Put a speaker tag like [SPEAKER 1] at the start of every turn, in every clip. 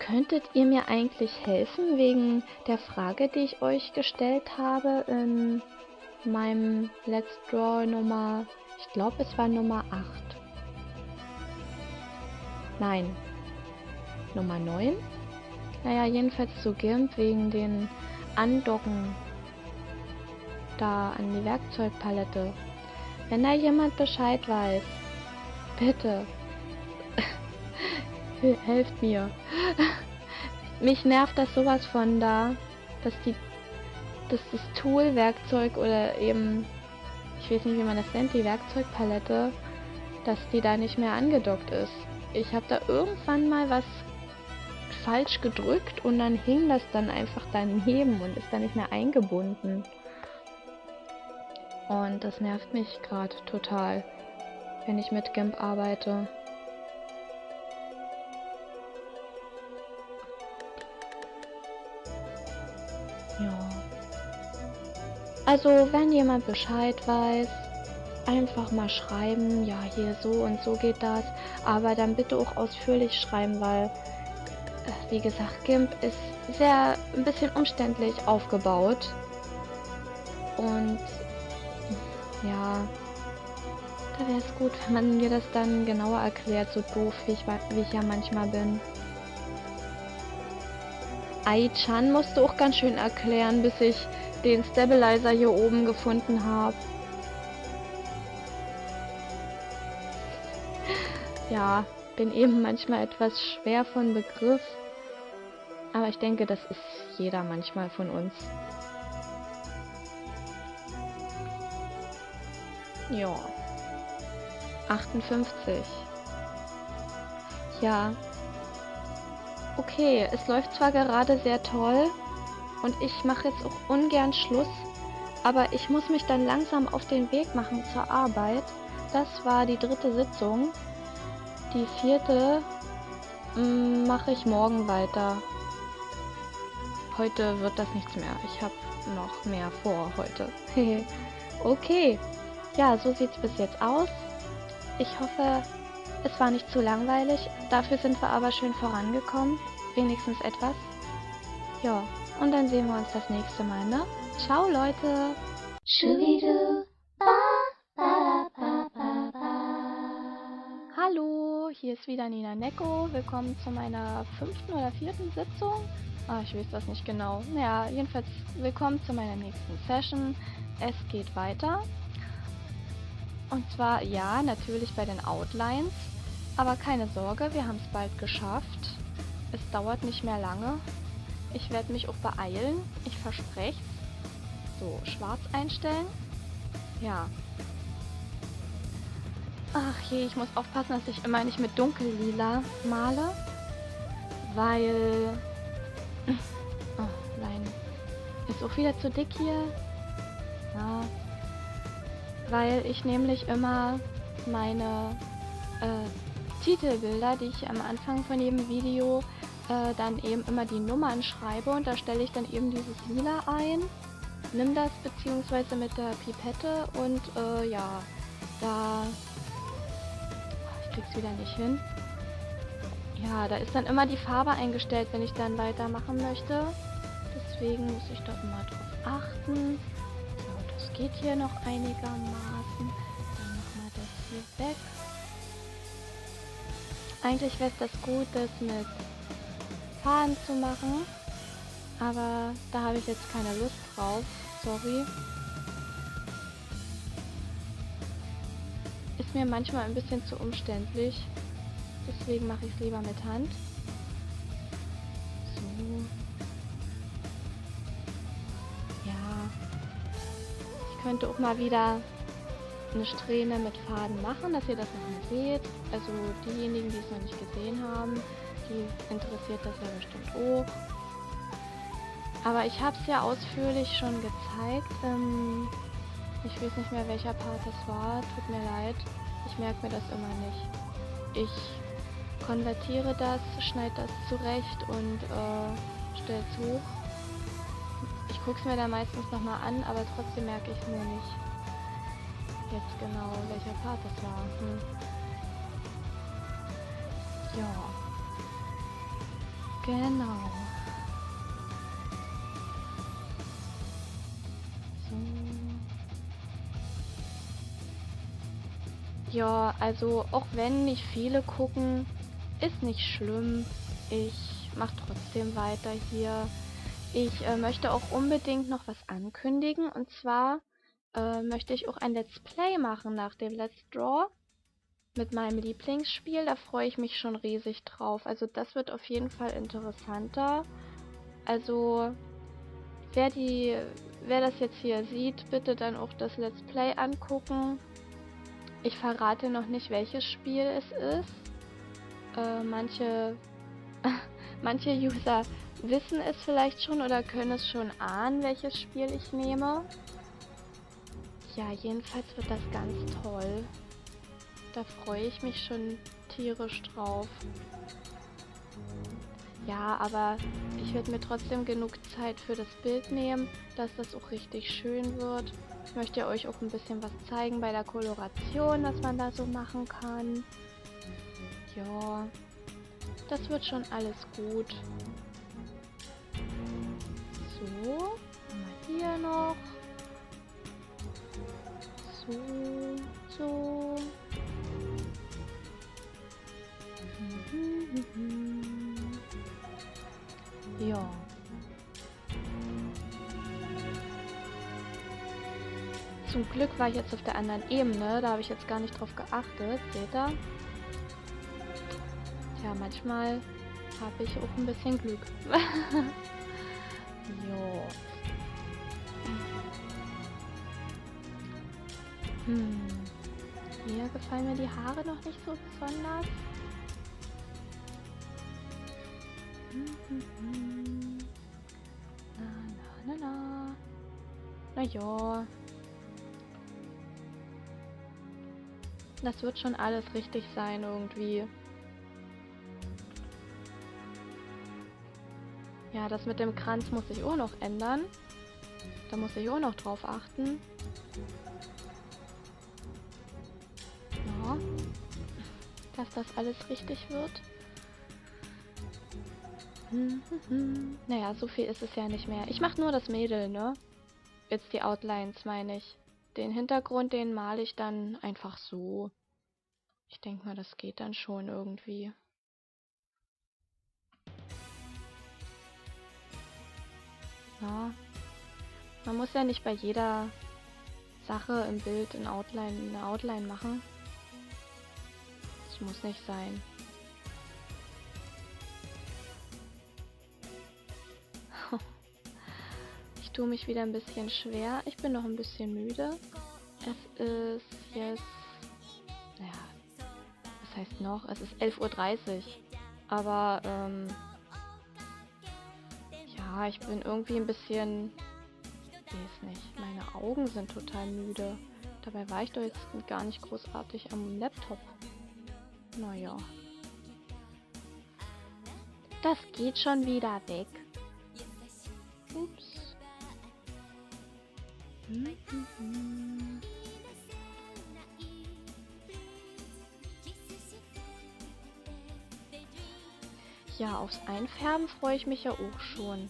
[SPEAKER 1] könntet ihr mir eigentlich helfen wegen der Frage, die ich euch gestellt habe in meinem Let's Draw Nummer, ich glaube es war Nummer 8. Nein, Nummer 9? Naja, jedenfalls zu GIMP wegen den Andocken da an die Werkzeugpalette. Wenn da jemand Bescheid weiß, bitte, helft mir. Mich nervt das sowas von da, dass die, dass das Tool, Werkzeug oder eben, ich weiß nicht wie man das nennt, die Werkzeugpalette, dass die da nicht mehr angedockt ist. Ich habe da irgendwann mal was falsch gedrückt und dann hing das dann einfach daneben und ist dann nicht mehr eingebunden. Und das nervt mich gerade total, wenn ich mit GIMP arbeite. Also, wenn jemand Bescheid weiß, einfach mal schreiben, ja, hier so und so geht das, aber dann bitte auch ausführlich schreiben, weil, äh, wie gesagt, GIMP ist sehr ein bisschen umständlich aufgebaut und ja, da wäre es gut, wenn man mir das dann genauer erklärt, so doof wie ich, wie ich ja manchmal bin. Ai-chan musste auch ganz schön erklären, bis ich den Stabilizer hier oben gefunden habe. Ja, bin eben manchmal etwas schwer von Begriff. Aber ich denke, das ist jeder manchmal von uns. Ja. 58. Ja, Okay, es läuft zwar gerade sehr toll und ich mache jetzt auch ungern Schluss, aber ich muss mich dann langsam auf den Weg machen zur Arbeit. Das war die dritte Sitzung. Die vierte mm, mache ich morgen weiter. Heute wird das nichts mehr. Ich habe noch mehr vor heute. okay. Ja, so sieht es bis jetzt aus. Ich hoffe, es war nicht zu langweilig, dafür sind wir aber schön vorangekommen. Wenigstens etwas. Ja, und dann sehen wir uns das nächste Mal, ne? Ciao, Leute! Hallo, hier ist wieder Nina Necko. Willkommen zu meiner fünften oder vierten Sitzung. Ah, ich weiß das nicht genau. Naja, jedenfalls willkommen zu meiner nächsten Session. Es geht weiter. Und zwar, ja, natürlich bei den Outlines. Aber keine Sorge, wir haben es bald geschafft. Es dauert nicht mehr lange. Ich werde mich auch beeilen. Ich verspreche So, schwarz einstellen. Ja. Ach je, ich muss aufpassen, dass ich immer nicht mit dunkellila male. Weil... Oh, nein. Ist auch wieder zu dick hier. Ja. Weil ich nämlich immer meine äh, Titelbilder, die ich am Anfang von jedem Video äh, dann eben immer die Nummern schreibe und da stelle ich dann eben dieses Lila ein, nimm das beziehungsweise mit der Pipette und äh, ja, da ich krieg's wieder nicht hin. Ja, da ist dann immer die Farbe eingestellt, wenn ich dann weitermachen möchte. Deswegen muss ich da immer drauf achten. So, das geht hier noch einigermaßen. Dann machen wir das hier weg. Eigentlich wäre es das gut, das mit Faden zu machen. Aber da habe ich jetzt keine Lust drauf. Sorry. Ist mir manchmal ein bisschen zu umständlich. Deswegen mache ich es lieber mit Hand. So. Ja. Ich könnte auch mal wieder eine Strähne mit Faden machen, dass ihr das noch seht. Also diejenigen, die es noch nicht gesehen haben, die interessiert das ja bestimmt auch. Aber ich habe es ja ausführlich schon gezeigt. Ähm, ich weiß nicht mehr, welcher Part das war. Tut mir leid. Ich merke mir das immer nicht. Ich konvertiere das, schneide das zurecht und äh, stelle es hoch. Ich gucke es mir dann meistens nochmal an, aber trotzdem merke ich mir nicht jetzt genau, welcher Part das war. Hm. Ja. Genau. Ja, also auch wenn nicht viele gucken, ist nicht schlimm. Ich mache trotzdem weiter hier. Ich äh, möchte auch unbedingt noch was ankündigen. Und zwar äh, möchte ich auch ein Let's Play machen nach dem Let's Draw. Mit meinem Lieblingsspiel. Da freue ich mich schon riesig drauf. Also das wird auf jeden Fall interessanter. Also wer die, wer das jetzt hier sieht, bitte dann auch das Let's Play angucken. Ich verrate noch nicht, welches Spiel es ist. Äh, manche, manche User wissen es vielleicht schon oder können es schon ahnen, welches Spiel ich nehme. Ja, jedenfalls wird das ganz toll. Da freue ich mich schon tierisch drauf. Ja, aber ich werde mir trotzdem genug Zeit für das Bild nehmen, dass das auch richtig schön wird. Ich möchte euch auch ein bisschen was zeigen bei der Koloration, was man da so machen kann. Ja, das wird schon alles gut. So, hier noch. So, so. Ja. Zum Glück war ich jetzt auf der anderen Ebene. Da habe ich jetzt gar nicht drauf geachtet. Seht ihr? Tja, manchmal habe ich auch ein bisschen Glück. jo. Hm. Mir gefallen mir die Haare noch nicht so besonders. Na, na, na, na. Na ja. Das wird schon alles richtig sein irgendwie. Ja, das mit dem Kranz muss ich auch noch ändern. Da muss ich auch noch drauf achten. Ja. Dass das alles richtig wird. Naja, so viel ist es ja nicht mehr. Ich mache nur das Mädel, ne? Jetzt die Outlines, meine ich. Den Hintergrund, den male ich dann einfach so. Ich denke mal, das geht dann schon irgendwie. Ja. Man muss ja nicht bei jeder Sache im Bild in Outline, eine Outline machen. Das muss nicht sein. Ich tue mich wieder ein bisschen schwer. Ich bin noch ein bisschen müde. Es ist jetzt... Naja, was heißt noch? Es ist 11.30 Uhr. Aber, ähm... Ja, ich bin irgendwie ein bisschen... Ich weiß nicht. Meine Augen sind total müde. Dabei war ich doch jetzt gar nicht großartig am Laptop. Naja. Das geht schon wieder weg. Ups. Ja, aufs Einfärben freue ich mich ja auch schon.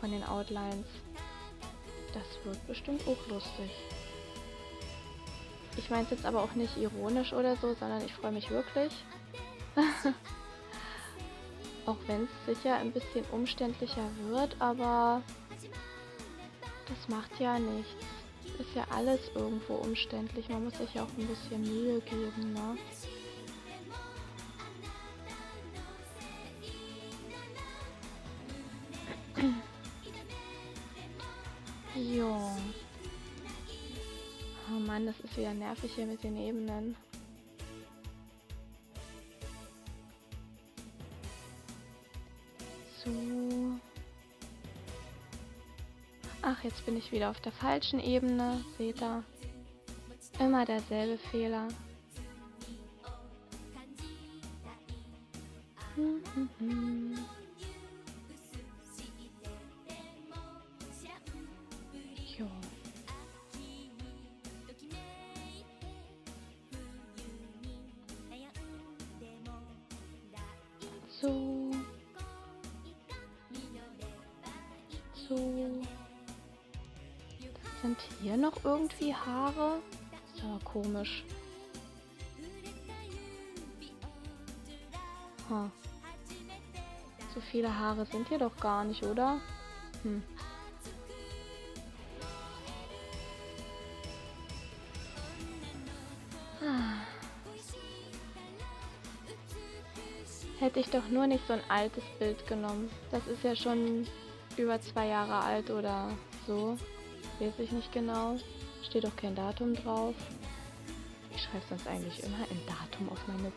[SPEAKER 1] Von den Outlines. Das wird bestimmt auch lustig. Ich meine es jetzt aber auch nicht ironisch oder so, sondern ich freue mich wirklich. auch wenn es sicher ein bisschen umständlicher wird, aber das macht ja nichts. Ist ja alles irgendwo umständlich. Man muss sich ja auch ein bisschen Mühe geben, ne? Jo. Oh Mann, das ist wieder nervig hier mit den Ebenen. Ach, jetzt bin ich wieder auf der falschen Ebene. Seht ihr? Immer derselbe Fehler. Jo. So. So. Sind hier noch irgendwie Haare? ist aber komisch. Huh. So viele Haare sind hier doch gar nicht, oder? Hm. Hätte ich doch nur nicht so ein altes Bild genommen. Das ist ja schon über zwei Jahre alt oder so. Weiß ich nicht genau. Steht auch kein Datum drauf. Ich schreibe sonst eigentlich immer ein Datum auf meine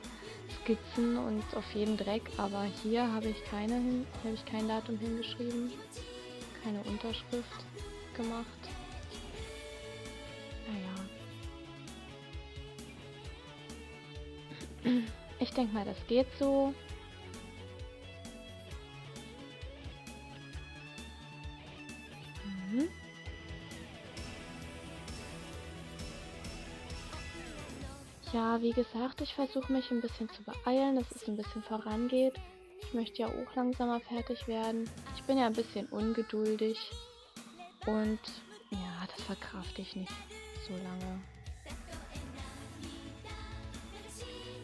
[SPEAKER 1] Skizzen und auf jeden Dreck, aber hier habe ich keine habe ich kein Datum hingeschrieben, keine Unterschrift gemacht. Naja. Ich denke mal, das geht so. Wie gesagt, ich versuche mich ein bisschen zu beeilen, dass es ein bisschen vorangeht. Ich möchte ja auch langsamer fertig werden. Ich bin ja ein bisschen ungeduldig. Und ja, das verkrafte ich nicht so lange.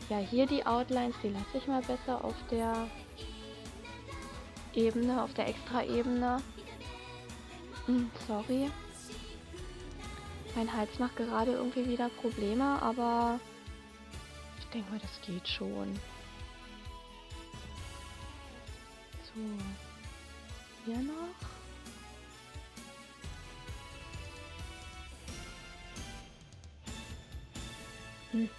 [SPEAKER 1] Ja, hier die Outlines, die lasse ich mal besser auf der Ebene, auf der Extra-Ebene. Hm, sorry. Mein Hals macht gerade irgendwie wieder Probleme, aber denke mal, das geht schon. So. Hier noch. Hm.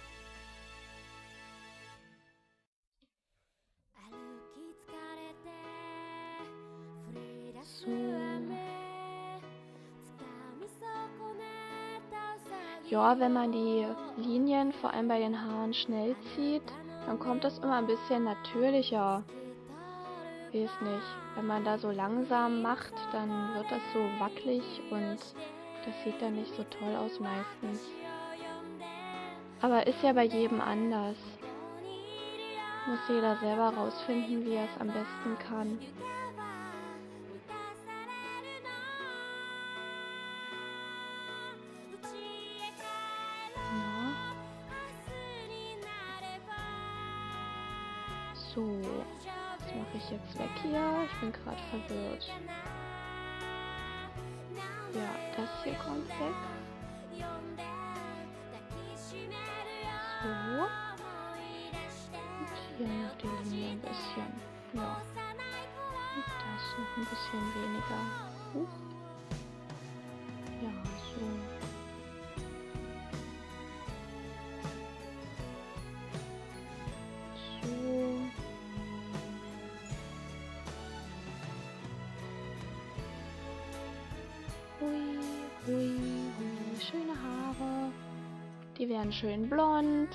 [SPEAKER 1] Ja, wenn man die Linien, vor allem bei den Haaren, schnell zieht, dann kommt das immer ein bisschen natürlicher. Weiß nicht. Wenn man da so langsam macht, dann wird das so wackelig und das sieht dann nicht so toll aus meistens. Aber ist ja bei jedem anders. Muss jeder selber rausfinden, wie er es am besten kann. Jetzt weg hier? Ich bin gerade verwirrt. Ja, das hier kommt weg. So. Und hier noch die Linie ein bisschen. Ja. Und das noch ein bisschen weniger. Huch. Ja, so. Werden schön blond.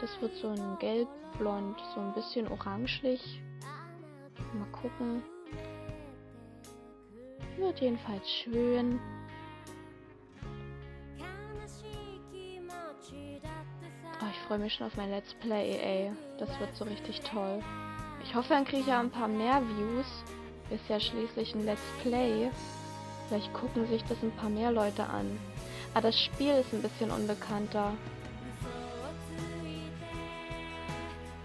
[SPEAKER 1] Das wird so ein gelbblond, so ein bisschen orangelich. Mal gucken. Wird jedenfalls schön. Oh, ich freue mich schon auf mein Let's Play, ey. Das wird so richtig toll. Ich hoffe, dann kriege ich ja ein paar mehr Views. Ist ja schließlich ein Let's Play. Vielleicht gucken sich das ein paar mehr Leute an. Ah, das Spiel ist ein bisschen unbekannter.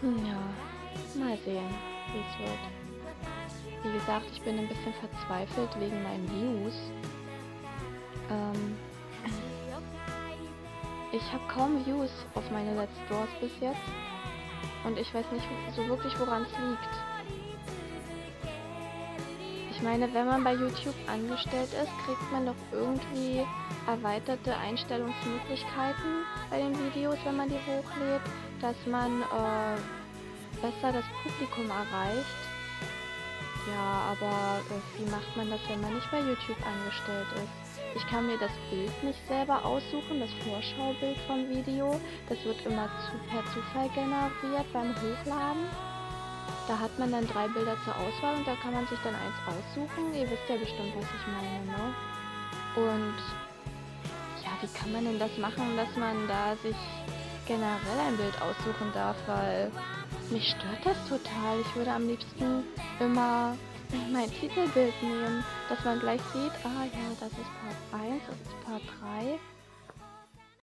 [SPEAKER 1] Ja, mal sehen, wie es wird. Wie gesagt, ich bin ein bisschen verzweifelt wegen meinen Views. Ähm, ich habe kaum Views auf meine Let's Draws bis jetzt. Und ich weiß nicht so wirklich, woran es liegt. Ich meine, wenn man bei YouTube angestellt ist, kriegt man doch irgendwie erweiterte Einstellungsmöglichkeiten bei den Videos, wenn man die hochlädt, dass man äh, besser das Publikum erreicht. Ja, aber äh, wie macht man das, wenn man nicht bei YouTube angestellt ist? Ich kann mir das Bild nicht selber aussuchen, das Vorschaubild vom Video. Das wird immer zu, per Zufall generiert beim Hochladen. Da hat man dann drei Bilder zur Auswahl und da kann man sich dann eins aussuchen. Ihr wisst ja bestimmt, was ich meine, ne? Und ja, wie kann man denn das machen, dass man da sich generell ein Bild aussuchen darf, weil mich stört das total. Ich würde am liebsten immer mein Titelbild nehmen, dass man gleich sieht, ah ja, das ist Part 1, das ist Part 3